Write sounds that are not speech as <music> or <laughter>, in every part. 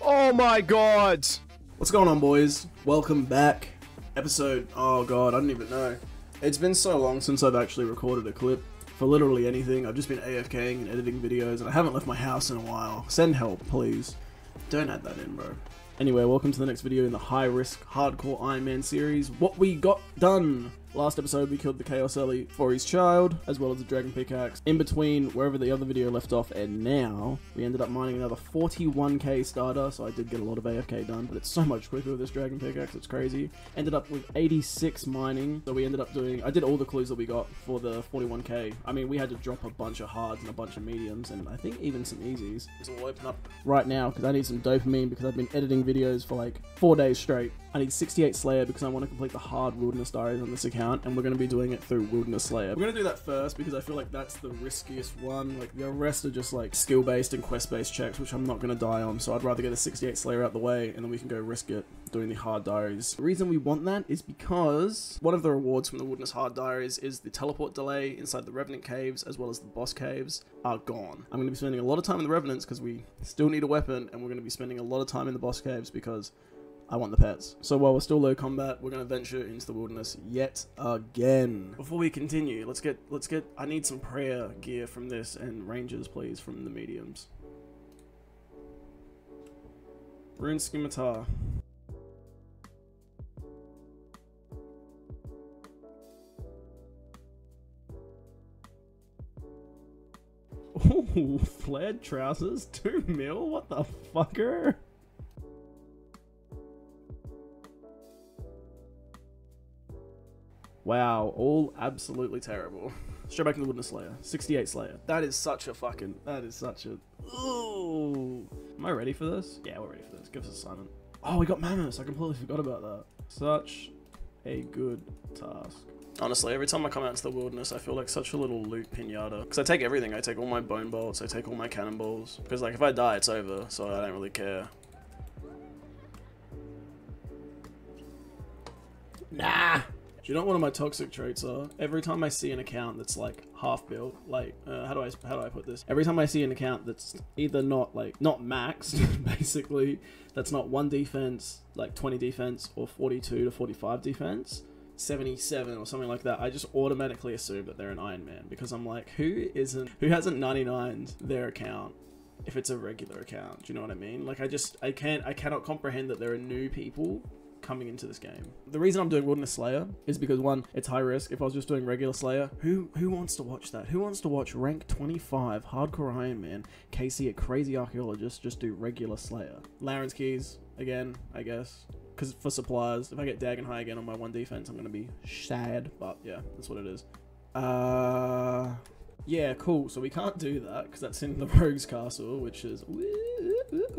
Oh my god! What's going on, boys? Welcome back. Episode. Oh god, I don't even know. It's been so long since I've actually recorded a clip for literally anything. I've just been AFKing and editing videos, and I haven't left my house in a while. Send help, please. Don't add that in, bro. Anyway, welcome to the next video in the high risk hardcore Iron Man series. What we got done. Last episode, we killed the Chaos Ele for his child, as well as the Dragon Pickaxe. In between, wherever the other video left off, and now, we ended up mining another 41k starter, so I did get a lot of AFK done, but it's so much quicker with this Dragon Pickaxe, it's crazy. Ended up with 86 mining, so we ended up doing, I did all the clues that we got for the 41k. I mean, we had to drop a bunch of hards and a bunch of mediums, and I think even some easies. So we'll open up right now, because I need some dopamine, because I've been editing videos for like four days straight. I need 68 Slayer because I want to complete the hard Wilderness Diaries on this account, and we're going to be doing it through Wilderness Slayer. We're going to do that first because I feel like that's the riskiest one. Like, the rest are just like skill based and quest based checks, which I'm not going to die on, so I'd rather get a 68 Slayer out the way, and then we can go risk it doing the hard diaries. The reason we want that is because one of the rewards from the Wilderness Hard Diaries is the teleport delay inside the Revenant Caves as well as the boss caves are gone. I'm going to be spending a lot of time in the Revenants because we still need a weapon, and we're going to be spending a lot of time in the boss caves because I want the pets. So while we're still low combat, we're gonna venture into the wilderness yet again. Before we continue, let's get let's get I need some prayer gear from this and rangers please from the mediums. Rune scimitar. <laughs> Ooh, flared trousers, <laughs> two mil. What the fucker? Wow, all absolutely terrible. Straight back to the Wilderness Slayer. 68 Slayer. That is such a fucking. That is such a. Ooh. Am I ready for this? Yeah, we're ready for this. Give us a assignment. Oh, we got Mammoths. I completely forgot about that. Such a good task. Honestly, every time I come out into the wilderness, I feel like such a little loot pinata. Because I take everything. I take all my bone bolts. I take all my cannonballs. Because, like, if I die, it's over. So I don't really care. Nah. Do you know what one of my toxic traits are? Every time I see an account that's like half built, like uh, how do I how do I put this? Every time I see an account that's either not like not maxed, <laughs> basically, that's not one defense, like 20 defense, or 42 to 45 defense, 77 or something like that, I just automatically assume that they're an Iron Man because I'm like, who isn't who hasn't 99'd their account? If it's a regular account, do you know what I mean? Like I just I can't I cannot comprehend that there are new people coming into this game. The reason I'm doing Wilderness Slayer is because one, it's high risk. If I was just doing regular Slayer, who who wants to watch that? Who wants to watch rank 25 hardcore Iron Man, Casey a crazy archaeologist just do regular Slayer? Larran's keys again, I guess. Because for supplies, if I get Dagon'hai again on my one defense, I'm gonna be sad. But yeah, that's what it is. Uh, yeah, cool. So we can't do that because that's in the <laughs> Rogue's Castle, which is.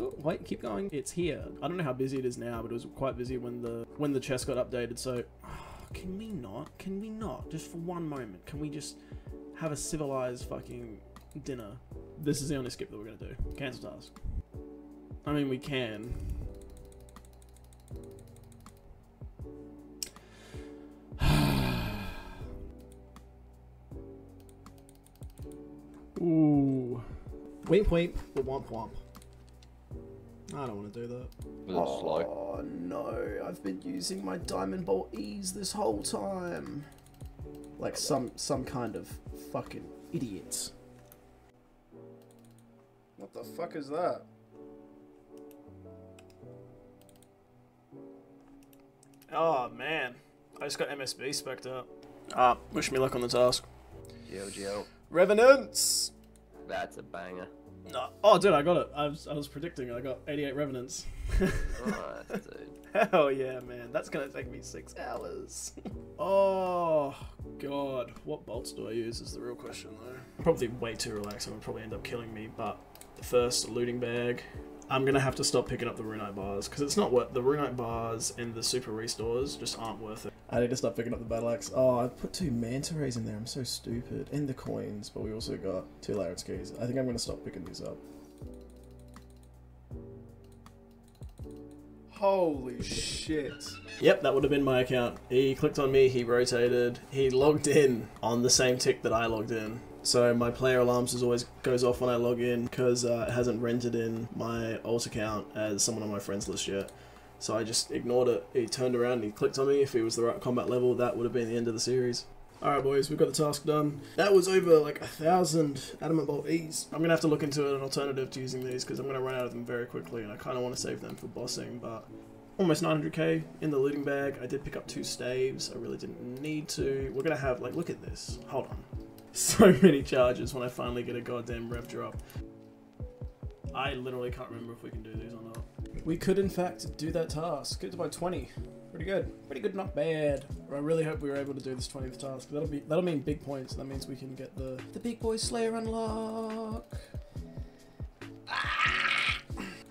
Oh, wait, keep going. It's here. I don't know how busy it is now, but it was quite busy when the when the chest got updated. So, <sighs> can we not? Can we not? Just for one moment, can we just have a civilized fucking dinner? This is the only skip that we're gonna do. Cancel task. I mean, we can. Ooh. Wait, wait, the womp womp. I don't want to do that. Oh no, I've been using my Diamond Ball E's this whole time. Like some some kind of fucking idiot. What the fuck is that? Oh man, I just got MSB spec'd up. Ah, wish me luck on the task. Yo, Joe. Revenants! That's a banger. No. Oh, dude, I got it. I was, I was predicting. I got 88 revenants. Nice, <laughs> dude. Hell yeah, man. That's gonna take me six hours. <laughs> oh, God. What bolts do I use is the real question, though. I'm probably way too relaxed and will probably end up killing me, but the first looting bag. I'm gonna have to stop picking up the Runite bars because it's not worth the Runite bars and the super restores just aren't worth it. I need to stop picking up the battle axe. Oh, I put two manta rays in there. I'm so stupid. And the coins, but we also got two Larran's keys. I think I'm gonna stop picking these up. Holy shit. Yep, that would have been my account. He clicked on me, he rotated, he logged in on the same tick that I logged in. So my player alarms is always goes off when I log in because uh, it hasn't rented in my alt account as someone on my friends list yet. So I just ignored it. He turned around and he clicked on me. If he was the right combat level, that would have been the end of the series. Alright boys, we've got the task done. That was over like a thousand Adamant Bolt E's. I'm gonna have to look into an alternative to using these because I'm gonna run out of them very quickly and I kinda wanna save them for bossing, but almost 900k in the looting bag. I did pick up two staves. I really didn't need to. We're gonna have, like, look at this. Hold on. <laughs> So many charges when I finally get a goddamn rev drop. I literally can't remember if we can do these or not. We could, in fact, do that task. Get to by 20. Pretty good. Pretty good, not bad. I really hope we were able to do this 20th task. That'll be that'll mean big points. That means we can get the the big boy slayer unlock. Ah!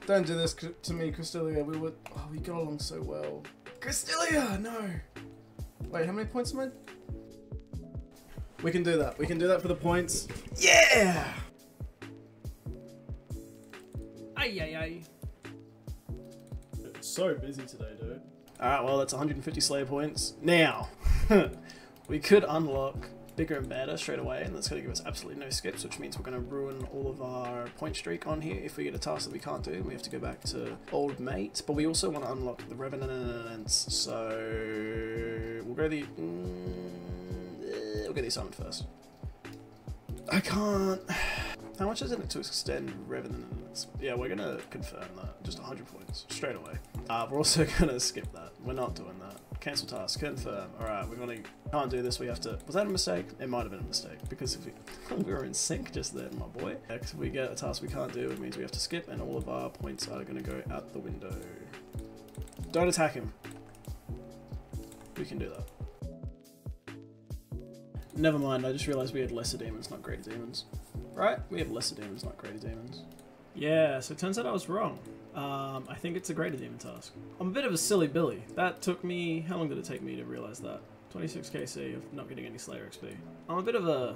Don't do this to me, Krystilia. We were oh, we got along so well. Krystilia, no. Wait, how many points am I? We can do that. We can do that for the points. Yeah. Ay ay ay. So busy today, dude. Alright, well, that's 150 Slayer points. Now, <laughs> we could unlock bigger and badder straight away, and that's going to give us absolutely no skips, which means we're going to ruin all of our point streak on here if we get a task that we can't do, and we have to go back to old mate. But we also want to unlock the Revenants, so we'll go the... Mm, we'll get these summoned first. I can't... How much is it to extend Revenants? Yeah, we're going to confirm that. Just 100 points, straight away. Uh, we're also <laughs> going to skip that. We're not doing that. Cancel task, confirm. Alright, we're going to... Can't do this, we have to... Was that a mistake? It might have been a mistake, because if we, <laughs> we were in sync just then, my boy. If we get a task we can't do, it means we have to skip, and all of our points are going to go out the window. Don't attack him. We can do that. Never mind, I just realized we had lesser demons, not greater demons. Right? We have lesser demons, not greater demons. Yeah, so it turns out I was wrong. Um, I think it's a greater demon task. I'm a bit of a silly Billy. That took me... How long did it take me to realize that? 26 KC of not getting any Slayer XP. I'm a bit of a...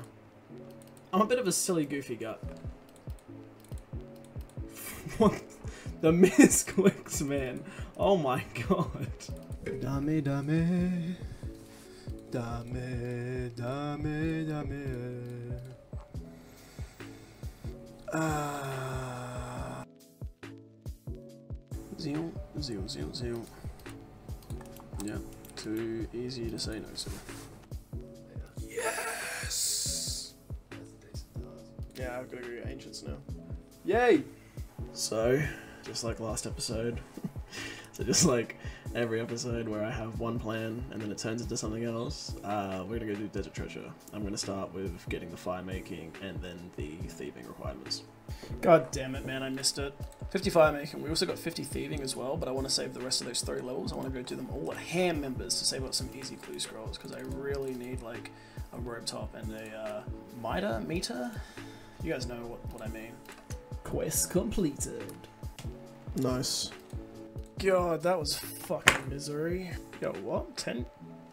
I'm a bit of a silly goofy gut. <laughs> what? The misclicks, <laughs> man. Oh my god. Dame, dame, dame, dame, dame. Ah. Zeal, zeal, zeal, zeal. Yeah, too easy to say no to. Yes! Yeah, I've got to go Ancients now. Yay! So, just like last episode, so just like every episode where I have one plan and then it turns into something else, uh, we're gonna go do Desert Treasure. I'm gonna start with getting the fire making and then the thieving requirements. God damn it, man, I missed it. 50 fire making. We also got 50 thieving as well, but I want to save the rest of those three levels. I want to go do them all at ham members to save up some easy clue scrolls because I really need like a rope top and a uh, mitre meter. You guys know what, what I mean. Quest completed. Nice. God, that was fucking misery. Yo, what? 10?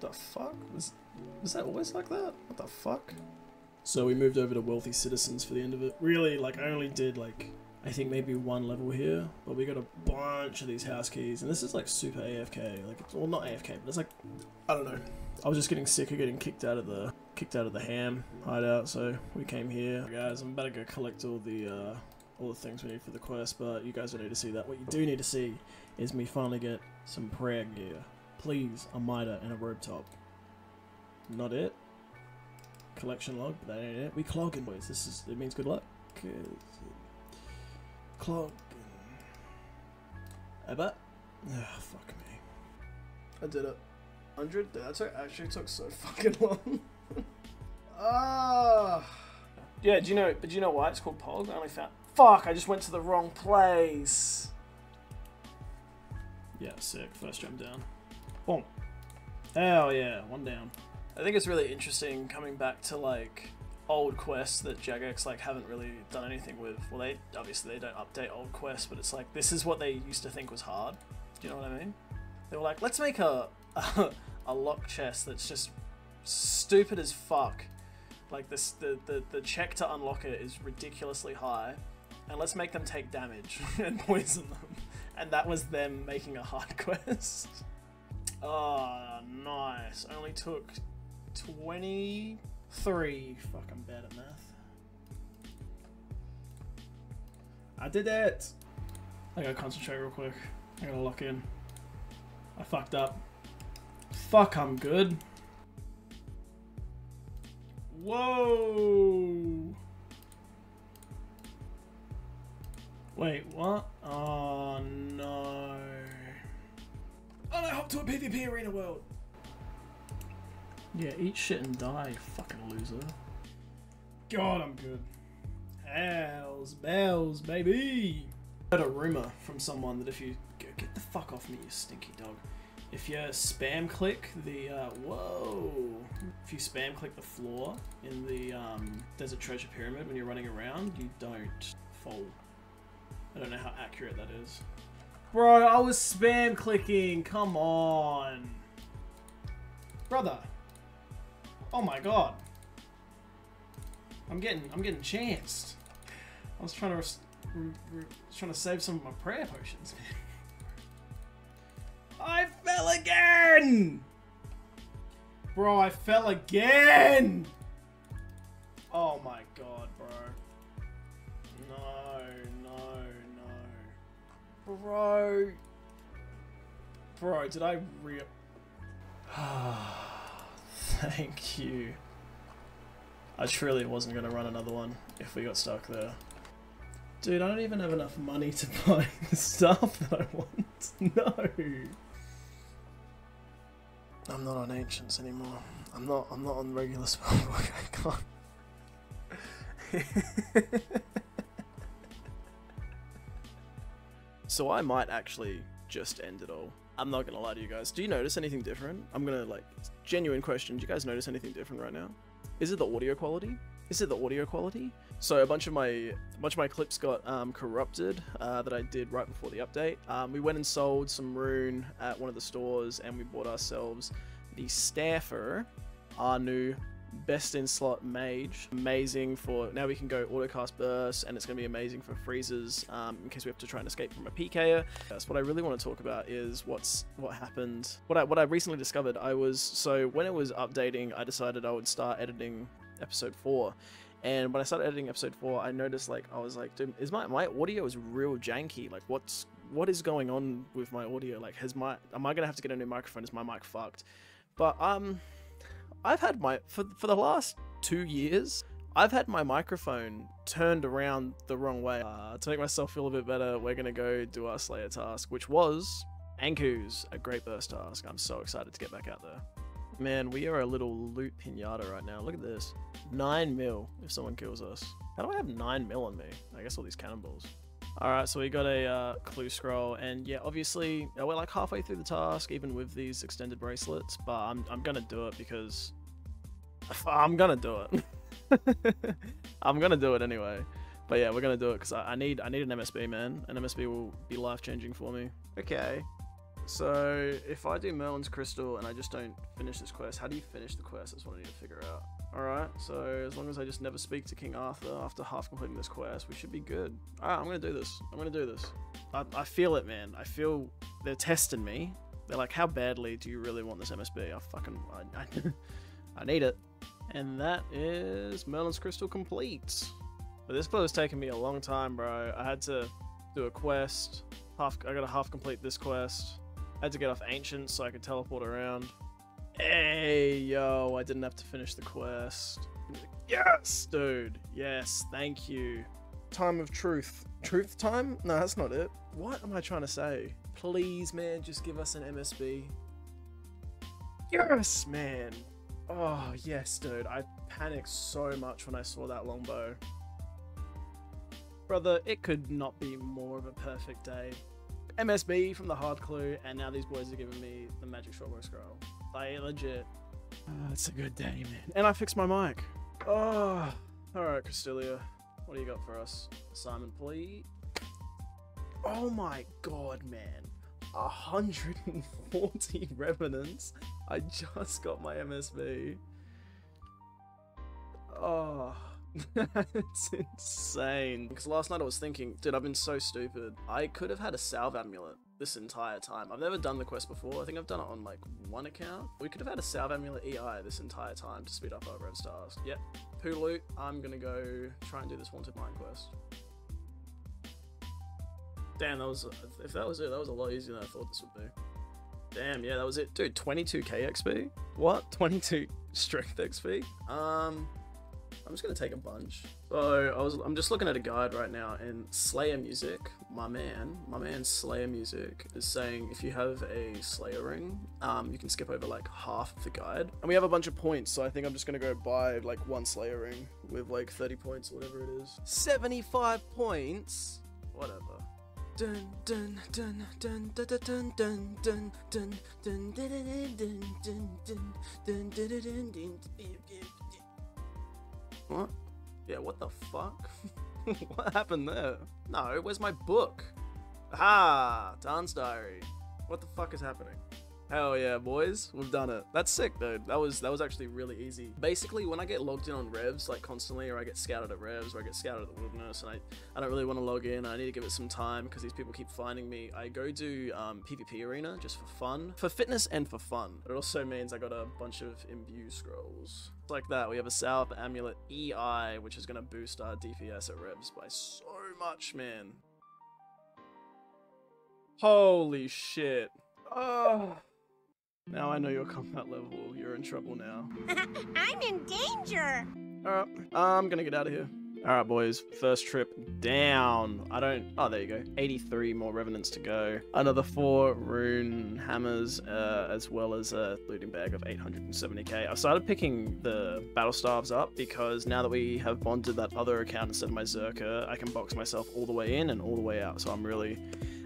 The fuck? Was, was that always like that? What the fuck? So we moved over to Wealthy Citizens for the end of it. Really, like, I only did, like, I think maybe one level here, but we got a bunch of these house keys, and this is, like, super AFK. Like, it's, well, not AFK, but it's, like, I don't know. I was just getting sick of getting kicked out of the, kicked out of the ham hideout, so we came here. Guys, I'm about to go collect all the, uh, all the things we need for the quest, but you guys don't need to see that. What you do need to see is me finally get some prayer gear. Please, a mitre and a robe top. Not it. Collection log, but that ain't it. We clogging, boys. This is it means good luck. Clogging. I bet. Ah, fuck me. I did it. Hundred. That actually took so <laughs> fucking long. Ah. yeah. Do you know? But do you know why it's called Pog? I only found. Fuck! I just went to the wrong place. Yeah, sick. First jump down. Boom. Hell yeah, one down. I think it's really interesting coming back to like old quests that Jagex like haven't really done anything with. Well, they obviously they don't update old quests, but it's like this is what they used to think was hard. Do you know what I mean? They were like, let's make a a, <laughs> a lock chest that's just stupid as fuck. Like this, the, the the check to unlock it is ridiculously high, and let's make them take damage <laughs> and poison them. And that was them making a hard <laughs> quest. oh, nice. Only took 23. Fuck, I'm bad at math. I did it! I gotta concentrate real quick. I gotta lock in. I fucked up. Fuck, I'm good. Whoa! Wait, what? Oh no. Oh no, hop to a PvP arena world! Yeah, eat shit and die, you fucking loser. God, I'm good. Hells bells, baby! I heard a rumor from someone that if you get, get the fuck off me, you stinky dog. If you spam click the uh, whoa, if you spam click the floor in the um, desert treasure pyramid when you're running around, you don't fall. I don't know how accurate that is. Bro, I was spam clicking. Come on, brother. Oh my god. I'm getting, I'm getting chanced. I was trying to, trying to save some of my prayer potions. I fell again! Bro, I fell again! Oh my god, Bro. Bro, did I re- <sighs> Thank you. I truly wasn't going to run another one if we got stuck there. Dude, I don't even have enough money to <laughs> buy the stuff that I want. <laughs> No. I'm not on ancients anymore. I'm not. I'm not on regular <laughs> spellbook. I can't. So I might actually just end it all. I'm not gonna lie to you guys. Do you notice anything different? I'm gonna like genuine question. Do you guys notice anything different right now? Is it the audio quality? Is it the audio quality? So a bunch of my a bunch of my clips got um, corrupted uh, that I did right before the update. Um, we went and sold some rune at one of the stores, and we bought ourselves the Staffer, our new best in slot mage. Amazing for now we can go autocast burst, and it's going to be amazing for freezes um, in case we have to try and escape from a PKer. That's what I really want to talk about is what's what happened. What I what I recently discovered. I was so when it was updating, I decided I would start editing episode four. And when I started editing episode four, I noticed like I was like, dude, is my my audio is real janky. Like, what's what is going on with my audio? Like, has my am I gonna have to get a new microphone? Is my mic fucked? But um, I've had my for for the last two years. I've had my microphone turned around the wrong way. Uh, to make myself feel a bit better, we're gonna go do our Slayer task, which was Ankous a great burst task. I'm so excited to get back out there. Man, we are a little loot pinata right now. Look at this. 9 mil if someone kills us. How do I have 9 mil on me? I guess all these cannonballs. Alright, so we got a uh, clue scroll, and yeah, obviously, we're like halfway through the task, even with these extended bracelets, but I'm, I'm gonna do it because... <laughs> I'm gonna do it. <laughs> I'm gonna do it anyway. But yeah, we're gonna do it because I, I need I need an MSB, man. An MSB will be life-changing for me. Okay, so if I do Merlin's Crystal and I just don't finish this quest, how do you finish the quest? That's what I need to figure out. Alright, so as long as I just never speak to King Arthur after half completing this quest, we should be good. Alright, I'm gonna do this. I'm gonna do this. I, I feel it, man. I feel they're testing me. They're like, how badly do you really want this MSB? I fucking, I, I, <laughs> I need it. And that is Merlin's Crystal complete. But this was taking me a long time, bro. I had to do a quest. Half, I gotta half complete this quest. I had to get off Ancient so I could teleport around. Hey, yo, I didn't have to finish the quest. Yes, dude. Yes, thank you. Time of truth. Truth time? No, that's not it. What am I trying to say? Please, man, just give us an MSB. Yes, man. Oh, yes, dude. I panicked so much when I saw that longbow. Brother, it could not be more of a perfect day. MSB from the hard clue, and now these boys are giving me the magic shortbow scroll. Like legit. Uh, it's a good day, man. And I fixed my mic. Oh, all right, Krystilia, what do you got for us? Simon, please. Oh my god, man. 140 <laughs> revenants. I just got my MSB. Oh, <laughs> that's insane. Because last night I was thinking, dude, I've been so stupid. I could have had a salve amulet this entire time. I've never done the quest before. I think I've done it on like one account. We could have had a salve amulet EI this entire time to speed up our red stars. Yep. Loot. I'm gonna go try and do this haunted mine quest. Damn, that was if that was it, that was a lot easier than I thought this would be. Damn, yeah, that was it, dude. 22k XP. What? 22 <laughs> strength XP. Um, I'm just gonna take a bunch. So I was, I'm just looking at a guide right now, and Slayer Music, my man, my man Slayer Music is saying if you have a Slayer ring, um, you can skip over like half of the guide. And we have a bunch of points, so I think I'm just gonna go buy like one Slayer ring with like 30 points, or whatever it is. 75 points. Whatever. Dun dun dun dun dun dun dun dun dun dun dun dun dun dun dun dun dun dun dun What? Yeah, what the fuck? <laughs> what happened there? No, where's my book? Ah, Dance Diary. What the fuck is happening? Hell yeah, boys, we've done it. That's sick, dude. That was that was actually really easy. Basically, when I get logged in on revs like constantly, or I get scouted at revs, or I get scouted at the wilderness, and I, I don't really want to log in, I need to give it some time because these people keep finding me. I go do um, PvP arena just for fun, for fitness and for fun. It also means I got a bunch of imbue scrolls. Like that, we have a Salve Amulet EI, which is gonna boost our DPS at revs by so much, man. Holy shit. Oh. Now I know your combat level. You're in trouble now. <laughs> I'm in danger. Alright, I'm gonna get out of here. Alright, boys. First trip down. I don't. Oh, there you go. 83 more revenants to go. Another four rune hammers, uh, as well as a looting bag of 870k. I've started picking the battle staves up because now that we have bonded that other account instead of my Zerker, I can box myself all the way in and all the way out. So I'm really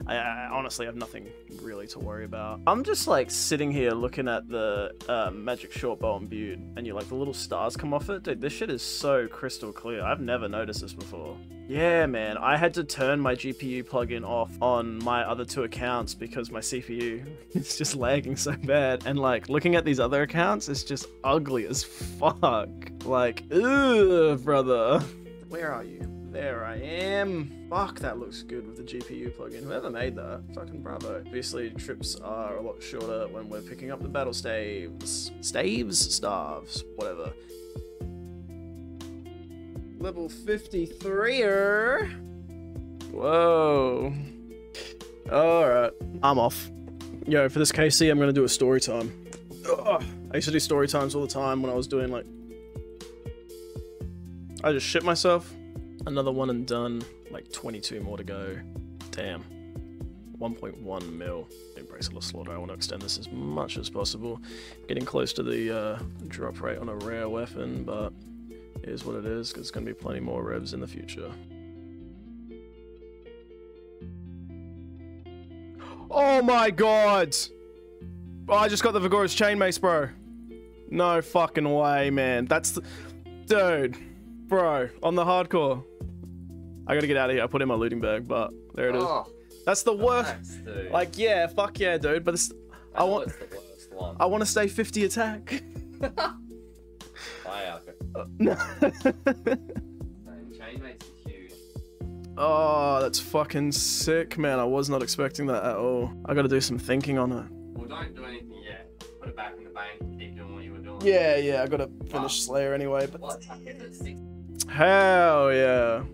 I, I, honestly have nothing really to worry about. I'm just like sitting here looking at the uh, magic short bow imbued, and you like the little stars come off it. Dude, this shit is so crystal clear. I've never noticed this before. Yeah, man, I had to turn my GPU plugin off on my other two accounts because my CPU <laughs> is just lagging so bad. And like looking at these other accounts it's just ugly as fuck. Like, ugh, brother. Where are you? There I am. Fuck, that looks good with the GPU plugin. Whoever made that, fucking bravo. Obviously, trips are a lot shorter when we're picking up the battle staves. Staves? Staves. Whatever. Level 53er. Whoa. Alright. I'm off. Yo, for this KC, I'm gonna do a story time. Ugh. I used to do story times all the time when I was doing like. I just shit myself. Another one and done. Like 22 more to go. Damn. 1.1 mil. Embrace of Slaughter. I want to extend this as much as possible. Getting close to the uh, drop rate on a rare weapon, but it is what it is, because there's going to be plenty more revs in the future. Oh my god! Oh, I just got the Viggora's Chainmace, bro. No fucking way, man. That's the... Dude. Bro, on the hardcore. I gotta get out of here. I put in my looting bag, but there it is. Oh, That's the worst. nice, dude. Like, yeah, fuck yeah, dude. But it's, I know want, it's the worst one. I want to stay 50 attack. Bye, Alka. Uh, no. Man, Chainmace huge. oh, that's fucking sick, man. I was not expecting that at all. I gotta do some thinking on it. Well, don't do anything yet. Put it back in the bank keep doing what you were doing. Yeah, yeah, I gotta finish Slayer anyway. But What hell yeah.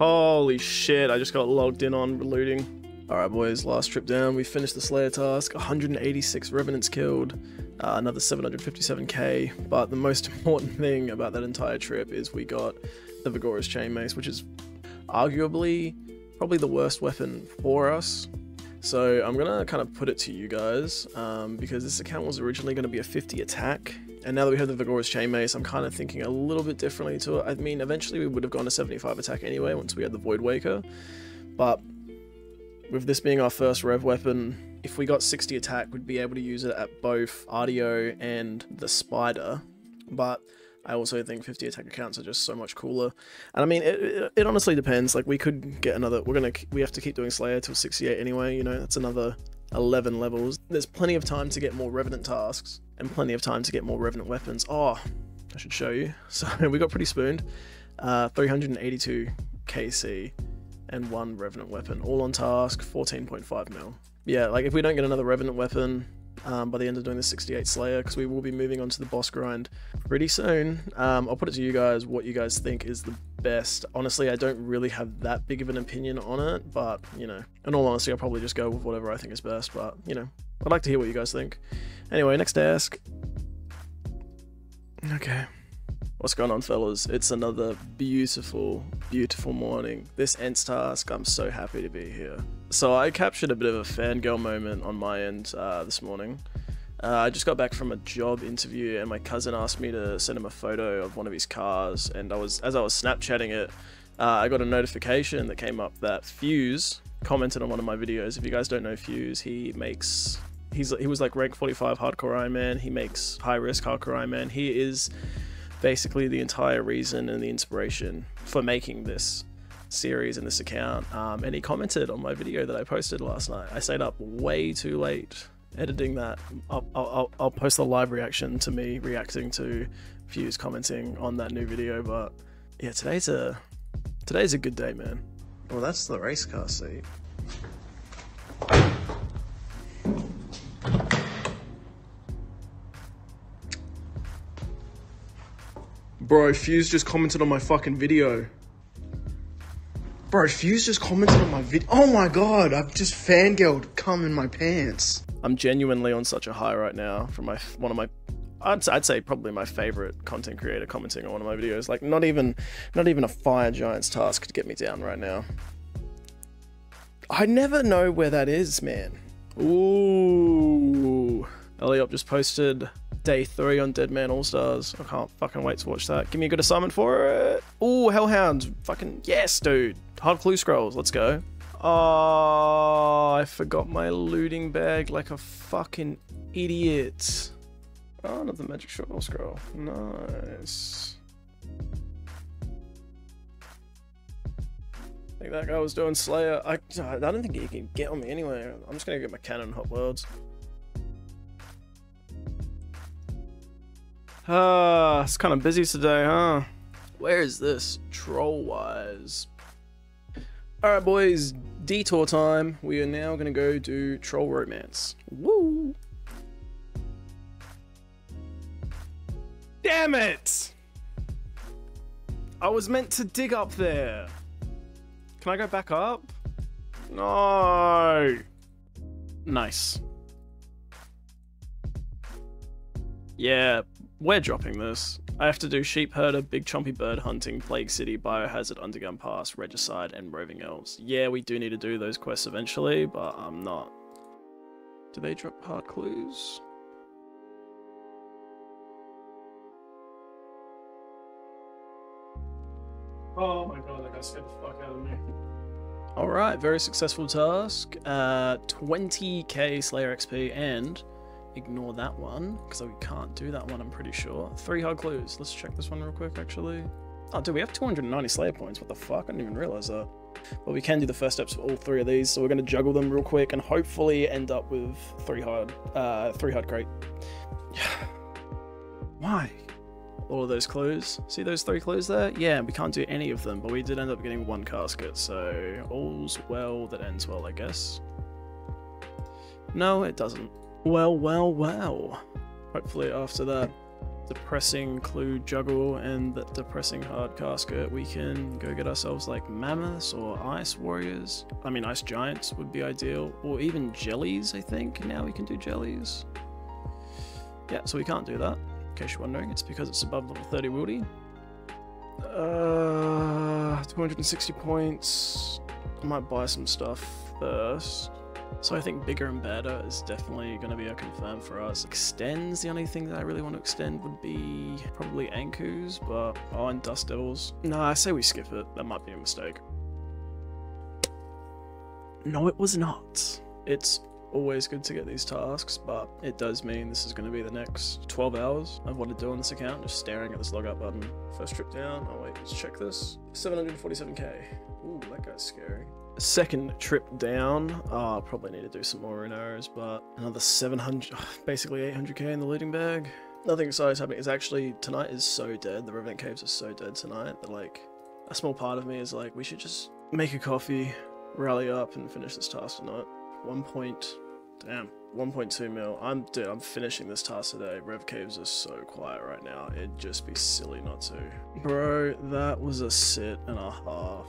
Holy shit, I just got logged in on looting. Alright boys, last trip down, we finished the Slayer task, 186 Revenants killed, uh, another 757k, but the most <laughs> important thing about that entire trip is we got the Viggora's Chain Mace, which is arguably probably the worst weapon for us. So I'm gonna kind of put it to you guys, um, because this account was originally gonna be a 50 attack, and now that we have the Viggora's Chainmace, I'm kind of thinking a little bit differently to it. I mean, eventually we would have gone to 75 attack anyway once we had the Void Waker, but with this being our first rev weapon, if we got 60 attack, we'd be able to use it at both Artio and the Spider, but I also think 50 attack accounts are just so much cooler. And I mean, it, it, it honestly depends. Like, we could get another, we're gonna, we have to keep doing Slayer till 68 anyway, you know, that's another 11 levels. There's plenty of time to get more Revenant tasks, and plenty of time to get more Revenant weapons. Oh, I should show you. <laughs> So, we got pretty spooned. Uh, 382 KC and one Revenant weapon, all on task, 14.5 mil. Yeah, like if we don't get another Revenant weapon um, by the end of doing the 68 Slayer, because we will be moving on to the boss grind pretty soon, um, I'll put it to you guys what you guys think is the best. Honestly, I don't really have that big of an opinion on it, but you know, in all honesty, I'll probably just go with whatever I think is best. But you know, I'd like to hear what you guys think. Anyway, next task. Okay. What's going on, fellas? It's another beautiful, beautiful morning. This ends task, I'm so happy to be here. So, I captured a bit of a fangirl moment on my end uh, this morning. Uh, I just got back from a job interview, and my cousin asked me to send him a photo of one of his cars. And I was, as I was Snapchatting it, uh, I got a notification that came up that Fuse commented on one of my videos. If you guys don't know Fuse, he makes he's he was like rank 45 hardcore Iron Man. He makes high risk hardcore Iron Man. He is basically the entire reason and the inspiration for making this series and this account. Um, and he commented on my video that I posted last night. I stayed up way too late editing that. I'll, I'll, I'll post the live reaction to me reacting to Fuse commenting on that new video. But yeah, today's a today's a good day, man. Well, that's the race car seat. Bro, Fuse just commented on my fucking video. Bro, Fuse just commented on my video. Oh my god, I've just fangirled cum in my pants. I'm genuinely on such a high right now from my one of my I'd, I'd say probably my favorite content creator commenting on one of my videos. Like not even not even a fire giant's task to get me down right now. I never know where that is, man. Ooh. Elliot just posted day three on Dead Man All Stars. I can't fucking wait to watch that. Give me a good assignment for it. Ooh, Hellhounds. Fucking yes, dude. Hard clue scrolls. Let's go. Oh, I forgot my looting bag like a fucking idiot. Oh, another magic short scroll. Nice. I think that guy was doing Slayer. I, I don't think he can get on me anyway. I'm just gonna get my cannon hot worlds. Ah, it's kind of busy today, huh? Where is this Trollweiss? Alright, boys, detour time. We are now gonna go do troll romance. Woo! Damn it! I was meant to dig up there. Can I go back up? No. Nice. Yeah, we're dropping this. I have to do Sheep Herder, Big Chompy Bird Hunting, Plague City, Biohazard, Underground Pass, Regicide, and Roving Elves. Yeah, we do need to do those quests eventually, but I'm not. Do they drop hard clues? Oh my god, that guy scared the fuck out of me. Alright, very successful task. Uh, 20k Slayer XP and ignore that one because we can't do that one I'm pretty sure. Three hard clues. Let's check this one real quick actually. Oh dude, we have 290 Slayer points. What the fuck? I didn't even realize that. But we can do the first steps for all three of these, so we're going to juggle them real quick and hopefully end up with three hard, uh, three hard crate. <sighs> Why? All of those clues. See those three clues there? Yeah, we can't do any of them, but we did end up getting one casket, so all's well that ends well, I guess. No, it doesn't. Well, well, well. Hopefully after that depressing clue juggle and that depressing hard casket, we can go get ourselves like mammoths or ice warriors. I mean, ice giants would be ideal, or even jellies, I think. Now we can do jellies. Yeah, so we can't do that. In case you're wondering, it's because it's above level 30 wildy. Uh, 260 points. I might buy some stuff first. So I think bigger and better is definitely going to be a confirm for us. Extends, the only thing that I really want to extend would be probably Ankous, but oh, and Dust Devils. No, I say we skip it. That might be a mistake. No, it was not. It's always good to get these tasks, but it does mean this is going to be the next 12 hours of what to do on this account, just staring at this logout button. First trip down. Oh wait, let's check this. 747k. Ooh, that guy's scary second trip down. Oh, probably need to do some more rune but another 700, <sighs> basically 800k in the looting bag. Nothing exciting is happening. It's actually, tonight is so dead. The Revenant Caves are so dead tonight that like, a small part of me is like, we should just make a coffee, rally up and finish this task tonight. 1. Damn. 1.2 mil. I'm dude, I'm finishing this task today. Rev caves are so quiet right now. It'd just be silly not to. Bro, that was a sit and a half.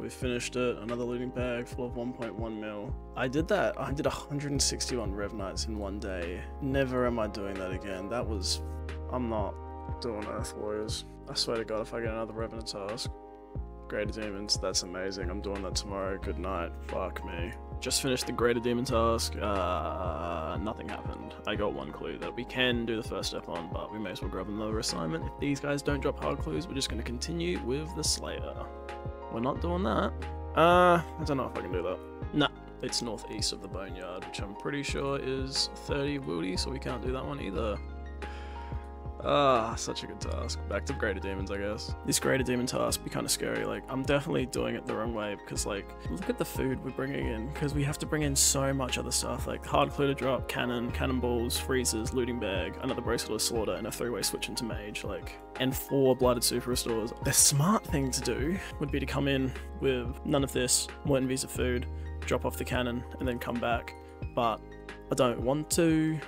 We finished it. Another looting bag full of 1.1 mil. I did that. I did 161 rev knights in one day. Never am I doing that again. That was. I'm not doing Earth Warriors. I swear to God, if I get another Revenant task, Greater Demons, that's amazing. I'm doing that tomorrow. Good night. Fuck me. Just finished the Greater Demon task. Uh, nothing happened. I got one clue that we can do the first step on, but we may as well grab another assignment. If these guys don't drop hard clues, we're just going to continue with the Slayer. We're not doing that. Uh, I don't know if I can do that. Nah, it's northeast of the Boneyard, which I'm pretty sure is 30 woody, so we can't do that one either. Ah, such a good task. Back to Greater Demons, I guess. This Greater Demon task be kind of scary. Like, I'm definitely doing it the wrong way because, like, look at the food we're bringing in because we have to bring in so much other stuff like hard clue to drop, cannon, cannonballs, freezers, looting bag, another bracelet of slaughter, and a three-way switch into mage. Like, and four blooded super restores. The smart thing to do would be to come in with none of this, one visa food, drop off the cannon, and then come back. But I don't want to.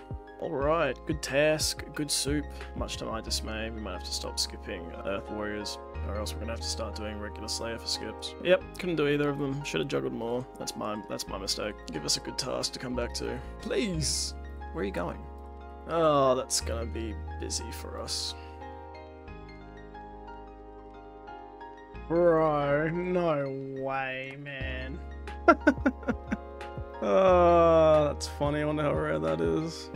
Alright, good task, good soup. Much to my dismay, we might have to stop skipping Earth Warriors, or else we're gonna have to start doing regular Slayer for skips. Yep, couldn't do either of them. Should have juggled more. That's my that's my mistake. Give us a good task to come back to. Please! Where are you going? Oh, that's gonna be busy for us. Bro, no way, man. oh, <laughs> that's funny. I wonder how rare that is.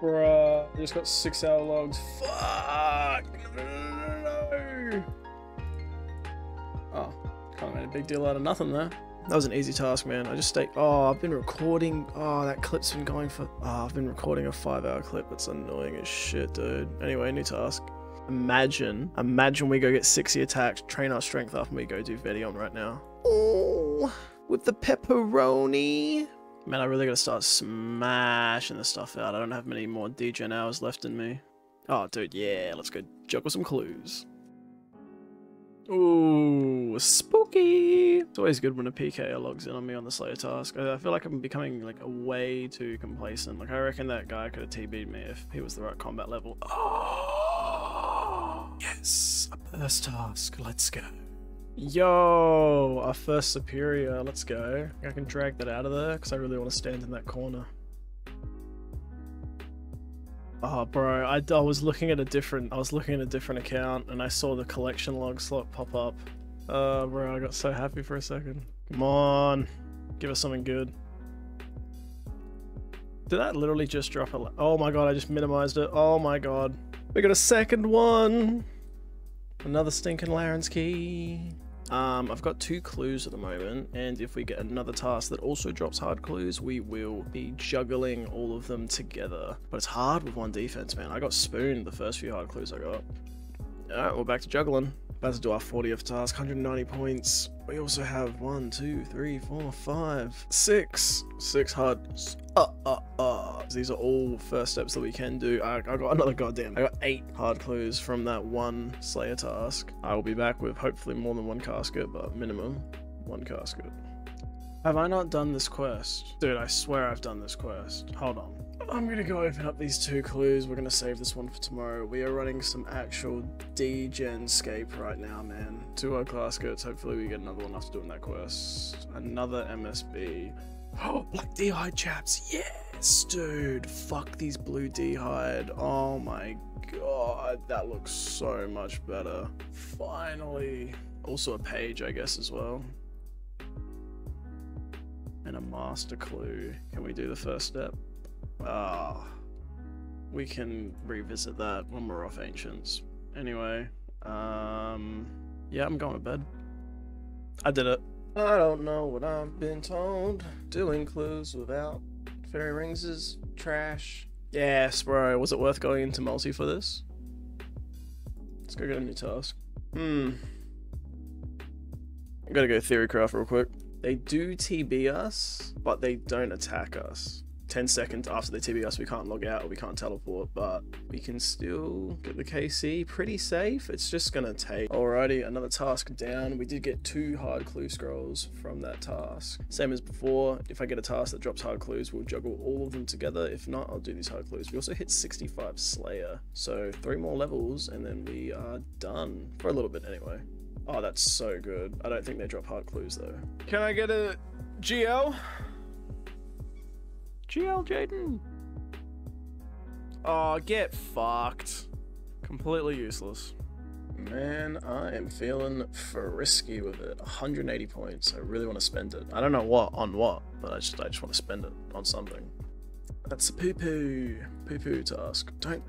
Bruh, I just got six hour logs. Fuck! No, no, no, no. Oh, kind of made a big deal out of nothing there. That was an easy task, man. I just stay. Oh, I've been recording. Oh, that clip's been going for. Oh, I've been recording a five hour clip. That's annoying as shit, dude. Anyway, new task. Imagine, imagine we go get 60 attacks, train our strength up, and we go do Vet'ion right now. Oh, with the pepperoni. Man, I really gotta start smashing this stuff out. I don't have many more degen hours left in me. Oh, dude, yeah, let's go juggle some clues. Ooh, spooky! It's always good when a PK logs in on me on the Slayer task. I feel like I'm becoming like a way too complacent. Like I reckon that guy could have TB'd me if he was the right combat level. Oh, <gasps> yes, a burst task. Let's go. Yo, our first superior. Let's go. I can drag that out of there because I really want to stand in that corner. Oh, bro, I, I was looking at a different, I was looking at a different account and I saw the collection log slot pop up. Uh, bro, I got so happy for a second. Come on, give us something good. Did that literally just drop a? Oh my god, I just minimized it. Oh my god, we got a second one. Another stinking Larran's key. Um, I've got two clues at the moment, and if we get another task that also drops hard clues, we will be juggling all of them together. But it's hard with one defense, man. I got spooned the first few hard clues I got. Alright, we're back to juggling. About to do our 40th task, 190 points. We also have one, two, three, four, five, six, six hard. Uh, uh, uh. These are all first steps that we can do. I, I got another goddamn. I got eight hard clues from that one Slayer task. I will be back with hopefully more than one casket, but minimum one casket. Have I not done this quest? Dude, I swear I've done this quest. Hold on. I'm gonna go open up these two clues. We're gonna save this one for tomorrow. We are running some actual D-Gen scape right now, man. Two hard caskets. Hopefully we get another one after doing that quest. Another MSB. Oh, black D-hide chaps. Yes, dude. Fuck these blue D-hide. Oh my god. That looks so much better. Finally. Also a page, I guess, as well and a master clue. Can we do the first step? Ah, we can revisit that when we're off ancients. Anyway, um, yeah, I'm going to bed. I did it. I don't know what I've been told. Doing clues without fairy rings is trash. Yes, bro. Was it worth going into multi for this? Let's go get a new task. Hmm. I gotta go theorycraft real quick. They do TB us, but they don't attack us. 10 seconds after they TB us, we can't log out or we can't teleport, but we can still get the KC pretty safe. It's just gonna take. Alrighty, another task down. We did get two hard clue scrolls from that task. Same as before, if I get a task that drops hard clues, we'll juggle all of them together. If not, I'll do these hard clues. We also hit 65 Slayer, so three more levels and then we are done. For a little bit anyway. Oh, that's so good. I don't think they drop hard clues though. Can I get a GL? GL Jaden. Oh, get fucked. Completely useless. Man, I am feeling frisky with it. 180 points. I really want to spend it. I don't know what on what, but I just I just want to spend it on something. That's a poo poo poo poo task. Don't.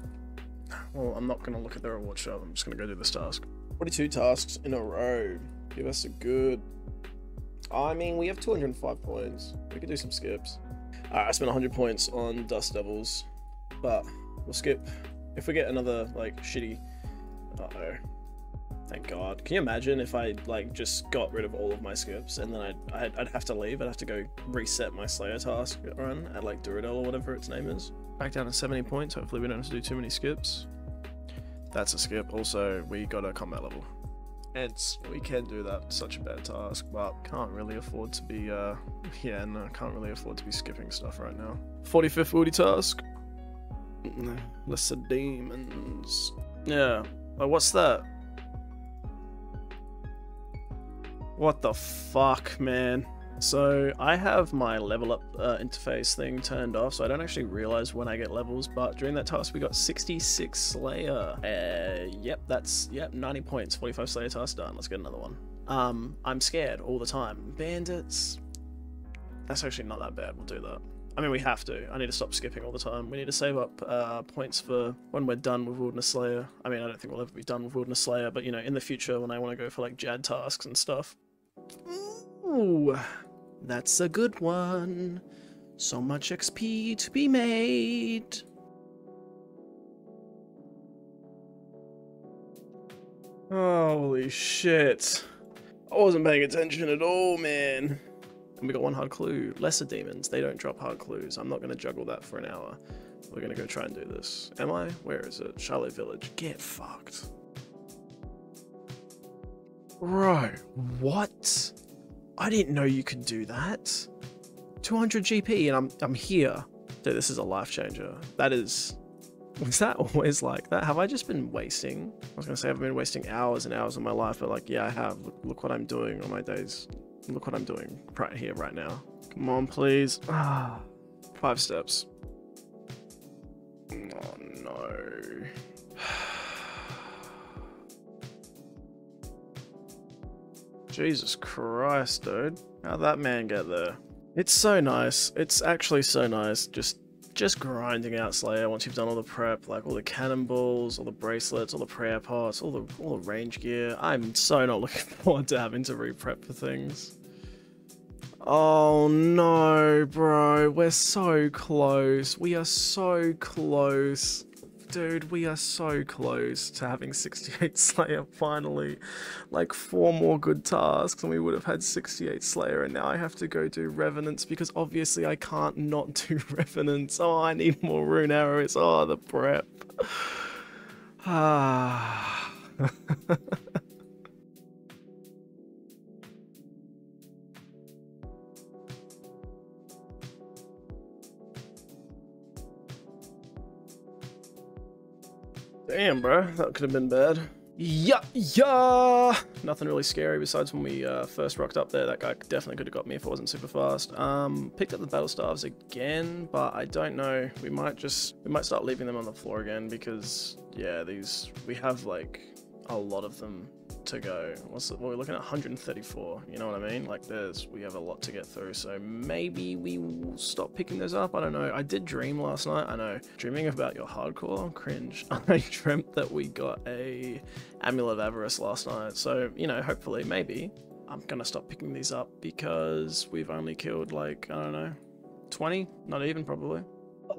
Well, I'm not gonna look at the reward shop. I'm just gonna go do this task. 42 tasks in a row. Give us a good. I mean, we have 205 points. We could do some skips. I spent 100 points on Dust Devils, but we'll skip. If we get another, like, shitty... Uh-oh. Thank God. Can you imagine if I, like, just got rid of all of my skips and then I'd, I'd, I'd have to leave? I'd have to go reset my Slayer task run at, like, Duradel or whatever its name is. Back down to 70 points. Hopefully we don't have to do too many skips. That's a skip. Also, we got a combat level. It's we can do that. Such a bad task, but can't really afford to be. uh <laughs> Yeah, no, can't really afford to be skipping stuff right now. 45th Wildy task. Lesser demons. Yeah. Oh, what's that? What the fuck, man? So I have my level up uh, interface thing turned off, so I don't actually realize when I get levels. But during that task, we got 66 Slayer. Uh, yep, that's yep 90 points. 45 Slayer task done. Let's get another one. Um, I'm scared all the time. Bandits. That's actually not that bad. We'll do that. I mean, we have to. I need to stop skipping all the time. We need to save up uh, points for when we're done with Wilderness Slayer. I mean, I don't think we'll ever be done with Wilderness Slayer, but you know, in the future when I want to go for like Jad tasks and stuff. Ooh. That's a good one. So much XP to be made. Holy shit. I wasn't paying attention at all, man. And we got one hard clue. Lesser demons, they don't drop hard clues. I'm not going to juggle that for an hour. We're going to go try and do this. Am I? Where is it? Charlotte Village. Get fucked. Bro, what? I didn't know you could do that. 200 GP and I'm I'm here. Dude, this is a life changer. That is was that always like that? Have I just been wasting? I was gonna say I've been wasting hours and hours of my life, but like yeah, I have. Look, look what I'm doing on my days. Look what I'm doing right here, right now. Come on, please. Ah, <sighs> five steps. Oh no. <sighs> Jesus Christ, dude. How'd that man get there? It's so nice. It's actually so nice just just grinding out Slayer once you've done all the prep, like all the cannonballs, all the bracelets, all the prayer pots, all the all the range gear. I'm so not <laughs> looking forward to having to re-prep for things. Oh no, bro. We're so close. We are so close. Dude, we are so close to having 68 <laughs> Slayer finally. Like four more good tasks and we would have had 68 Slayer and now I have to go do Revenants because obviously I can't not do <laughs> Revenants. Oh, I need more rune arrows. Oh, the prep. <sighs> <sighs> Ah. <laughs> Damn, bro, that could have been bad. Yeah, yeah. Nothing really scary besides when we uh, first rocked up there. That guy definitely could have got me if it wasn't super fast. Um, picked up the battle staves again, but I don't know. We might just we might start leaving them on the floor again because yeah, these we have like a lot of them to go. What's it, well, we're looking at 134. You know what I mean? Like there's we have a lot to get through. So maybe we will stop picking those up. I don't know. I did dream last night. I know. Dreaming about your hardcore, cringe. <laughs> I dreamt that we got a amulet of avarice last night. So you know, hopefully, maybe I'm gonna stop picking these up because we've only killed like I don't know, 20. Not even probably.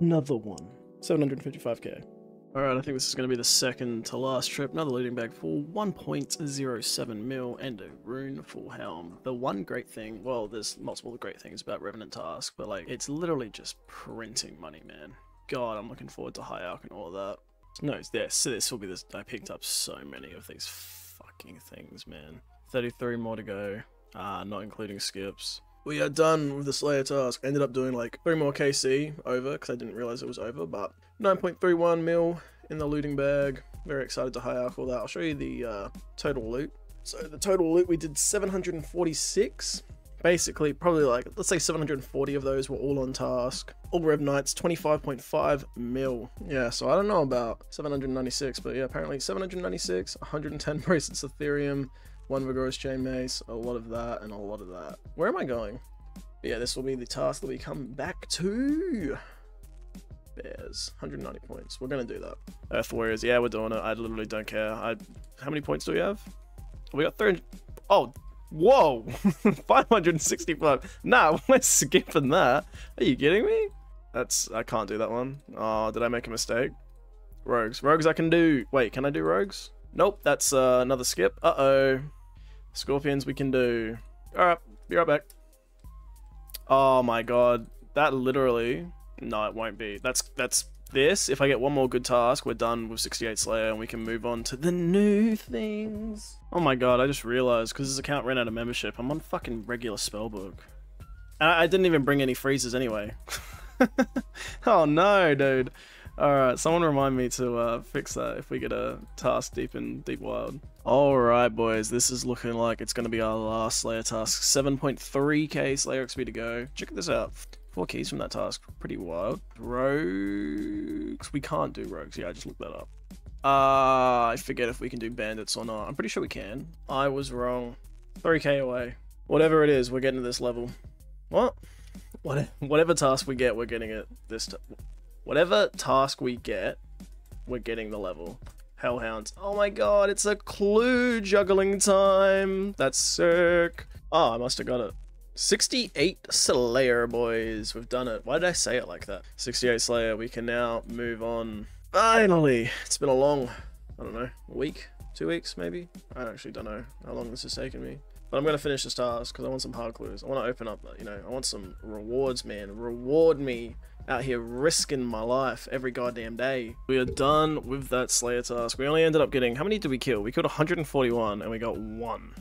Another one. 755k. Alright, I think this is going to be the second to last trip. Another looting bag for 1.07 mil and a rune full helm. The one great thing, well, there's multiple great things about Revenant Task, but like, it's literally just printing money, man. God, I'm looking forward to High Alch and all that. No, it's this. So this will be this. I picked up so many of these fucking things, man. 33 more to go, uh, not including skips. We are done with the Slayer task. Ended up doing like three more KC over because I didn't realize it was over, but 9.31 mil in the looting bag. Very excited to high alch all that. I'll show you the uh, total loot. So the total loot we did 746. Basically, probably like let's say 740 of those were all on task. All Rev Knights 25.5 mil. Yeah, so I don't know about 796, but yeah, apparently 796, 110 <laughs> bracelets Ethereum, one Viggora's chain mace, a lot of that, and a lot of that. Where am I going? Yeah, this will be the task that we come back to. Bears, 190 points. We're gonna do that. Earth Warriors, yeah, we're doing it. I literally don't care. I, how many points do we have? We got 300. Oh, whoa, <laughs> 565. Nah, <laughs> we're skipping that. Are you kidding me? That's I can't do that one. Oh, did I make a mistake? Rogues, rogues, I can do. Wait, can I do rogues? Nope, that's uh, another skip. Uh oh. Scorpions, we can do. All right, be right back. Oh my god, that literally. No, it won't be. That's that's this. If I get one more good task, we're done with 68 Slayer and we can move on to the new things. Oh my god, I just realized because this account ran out of membership. I'm on fucking regular spellbook. And I I didn't even bring any freezers anyway. <laughs> oh no, dude. Alright, someone remind me to uh, fix that if we get a task deep in Deep Wild. Alright, boys, this is looking like it's going to be our last Slayer task. 7.3k Slayer XP to go. Check this out. Four keys from that task. Pretty wild. Rogues. We can't do rogues. Yeah, I just looked that up. Uh, I forget if we can do bandits or not. I'm pretty sure we can. I was wrong. 3k away. Whatever it is, we're getting to this level. What? What? Whatever task we get, we're getting it this time. Whatever task we get, we're getting the level. Hellhounds. Oh my god, it's a clue juggling time. That's sick. Oh, I must have got it. 68 Slayer, boys. We've done it. Why did I say it like that? 68 Slayer. We can now move on. Finally. It's been a long, I don't know, week? Two weeks, maybe? I actually don't know how long this has taken me. But I'm going to finish this task because I want some hard clues. I want to open up, you know, I want some rewards, man. Reward me out here risking my life every goddamn day. We are done with that Slayer task. We only ended up getting, how many did we kill? We killed 141 and we got one.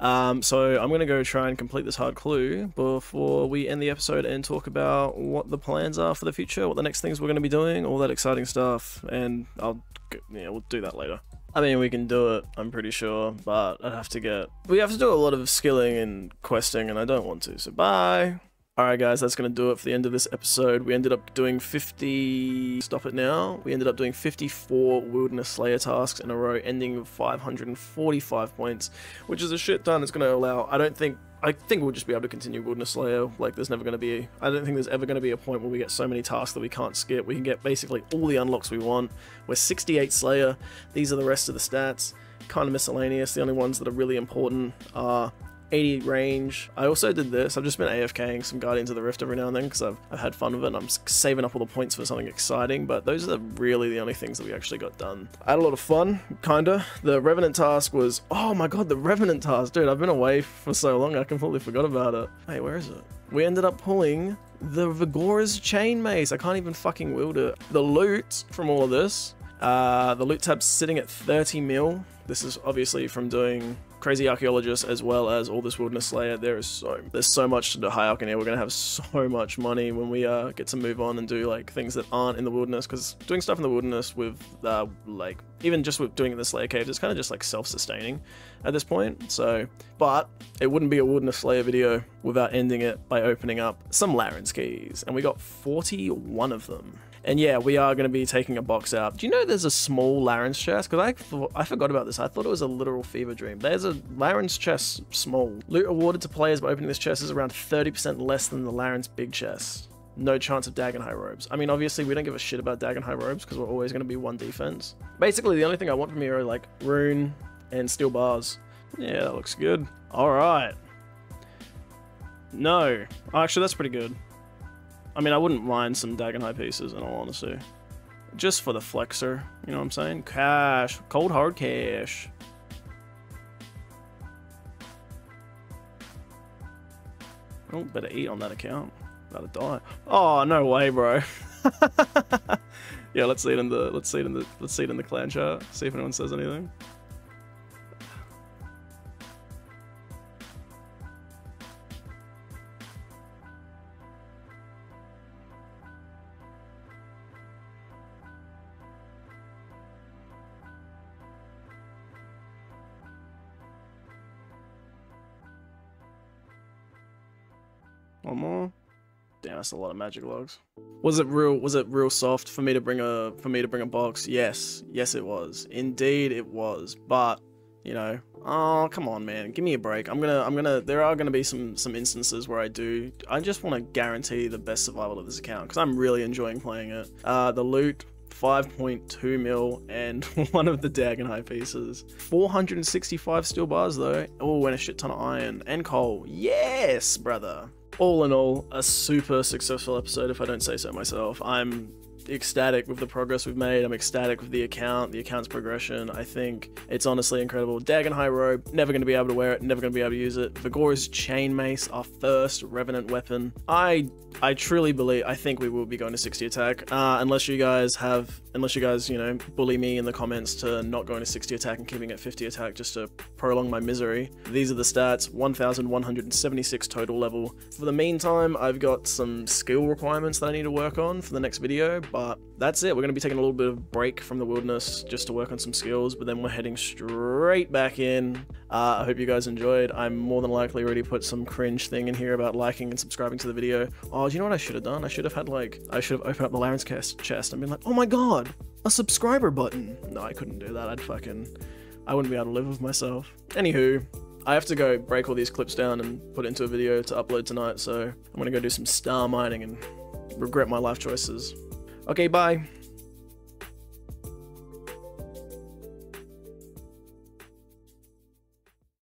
Um, so I'm going to go try and complete this hard clue before we end the episode and talk about what the plans are for the future, what the next things we're going to be doing, all that exciting stuff, and I'll, yeah, we'll do that later. I mean, we can do it, I'm pretty sure, but I'd have to get, we have to do a lot of skilling and questing, and I don't want to, so bye! Alright guys, that's going to do it for the end of this episode. We ended up doing 50... Stop it now. We ended up doing 54 Wilderness Slayer tasks in a row, ending with 545 points, which is a shit ton. It's going to allow... I don't think... I think we'll just be able to continue Wilderness Slayer. Like, there's never going to be... I don't think there's ever going to be a point where we get so many tasks that we can't skip. We can get basically all the unlocks we want. We're 68 Slayer. These are the rest of the stats. Kind of miscellaneous. The only ones that are really important are 80 range. I also did this. I've just been AFKing some Guardians of the Rift every now and then because I've, I've had fun with it and I'm saving up all the points for something exciting, but those are really the only things that we actually got done. I had a lot of fun, kinda. The Revenant task was, oh my god, the Revenant task, dude, I've been away for so long I completely forgot about it. Hey, where is it? We ended up pulling the Viggora's Chain Mace. I can't even fucking wield it. The loot from all of this, uh, the loot tab's sitting at 30 mil. This is obviously from doing Crazy Archaeologist as well as all this Wilderness Slayer. There is so there's so much to the High here. We're gonna have so much money when we uh, get to move on and do like things that aren't in the wilderness. Because doing stuff in the wilderness with uh, like even just with doing it in the Slayer caves, it's kind of just like self-sustaining at this point. So, but it wouldn't be a Wilderness Slayer video without ending it by opening up some Larran's keys, and we got 41 of them. And yeah, we are going to be taking a box out. Do you know there's a small Larran's chest? Because I, thought- I forgot about this. I thought it was a literal fever dream. There's a Larran's chest small. Loot awarded to players by opening this chest is around 30% less than the Larran's big chest. No chance of Dagon'hai Robes. I mean, obviously, we don't give a shit about Dagon'hai Robes because we're always going to be one defense. Basically, the only thing I want from here are like Rune and Steel Bars. Yeah, that looks good. All right. No. Actually, that's pretty good. I mean, I wouldn't mind some Dagon'hai pieces, in all honesty. just for the flexor. You know what I'm saying? Cash, cold hard cash. Oh, better eat on that account. About to die. Oh no way, bro. <laughs> yeah, let's see it in the let's see it in the let's see it in the clan chat. See if anyone says anything. That's a lot of magic logs. Was it real? Was it real soft for me to bring a for me to bring a box? Yes, yes, it was. Indeed, it was. But you know, oh come on, man, give me a break. I'm gonna, I'm gonna. There are gonna be some some instances where I do. I just want to guarantee the best survival of this account because I'm really enjoying playing it. Uh, the loot. 5.2 mil and <laughs> one of the Dagon'hai pieces. 465 steel bars though. Oh, and a shit ton of iron and coal. Yes, brother all in all, a super successful episode, if I don't say so myself. I'm ecstatic with the progress we've made. I'm ecstatic with the account, the account's progression. I think it's honestly incredible. Dagon'hai Robe, never going to be able to wear it, never going to be able to use it. Viggora's Chain Mace, our first Revenant weapon. I I truly believe, I think we will be going to 60 attack, uh, unless you guys have, unless you guys, you know, bully me in the comments to not going to 60 attack and keeping it 50 attack just to prolong my misery. These are the stats, 1176 total level. For the meantime, I've got some skill requirements that I need to work on for the next video, but that's it. We're going to be taking a little bit of break from the wilderness just to work on some skills, but then we're heading straight back in. Uh, I hope you guys enjoyed. I'm more than likely already put some cringe thing in here about liking and subscribing to the video. Oh, do you know what I should have done? I should have had like, I should have opened up the Larran's chest and been like, oh my god, a subscriber button. No, I couldn't do that. I'd fucking, I wouldn't be able to live with myself. Anywho, I have to go break all these clips down and put it into a video to upload tonight, so I'm gonna go do some star mining and regret my life choices. Okay, bye.